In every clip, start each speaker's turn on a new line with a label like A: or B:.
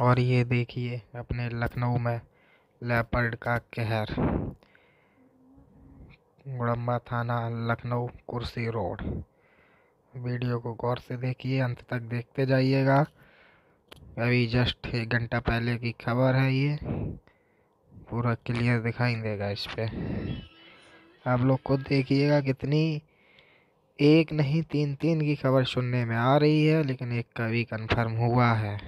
A: और ये देखिए अपने लखनऊ में लेपर्ड का कहर। गुड़म्बा थाना, लखनऊ, कुर्सी रोड। वीडियो को गौर से देखिए, अंत तक देखते जाइएगा। अभी जस्ट एक घंटा पहले की खबर है ये। पूरा क्लियर दिखाई देगा इस पर आप लोग खुद देखिएगा कितनी एक नहीं तीन तीन की खबर सुनने में आ रही है, लेकिन एक का भी कन्फर्म हुआ है।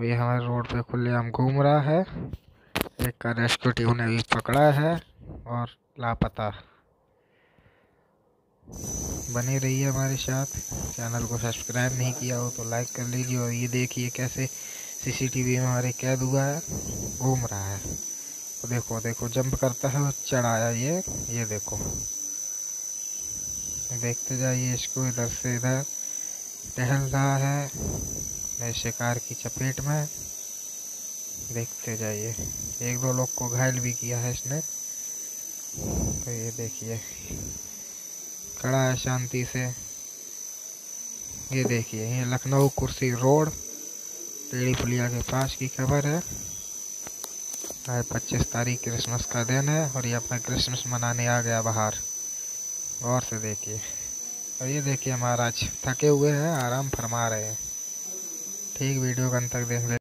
A: और ये हमारे रोड पे खुलेआम घूम रहा है। एक का रेस्क्यू टीम ने भी पकड़ा है और लापता बने रहिए हमारे साथ। चैनल को सब्सक्राइब नहीं किया हो तो लाइक कर लीजिए और ये देखिए कैसे सीसीटीवी में हमारे कैद हुआ है। घूम रहा है। तो देखो देखो, जंप करता है और चढ़ाया ये। ये देखो। देखते जाइए इसको इधर से इधर। टहल रहा है। नए शिकार की चपेट में। देखते जाइए। एक दो लोग को घायल भी किया है इसने। तो ये देखिए। खड़ा है शांति से। ये देखिए, ये लखनऊ कुर्सी रोड टेढ़ी पुलिया के पास की खबर है। आज पच्चीस तारीख, क्रिसमस का दिन है और ये अपना क्रिसमस मनाने आ गया बाहर। गौर से देखिए। और ये देखिए महाराज, थके हुए हैं, आराम फरमा रहे हैं। ठीक वीडियो अंत तक देख ले।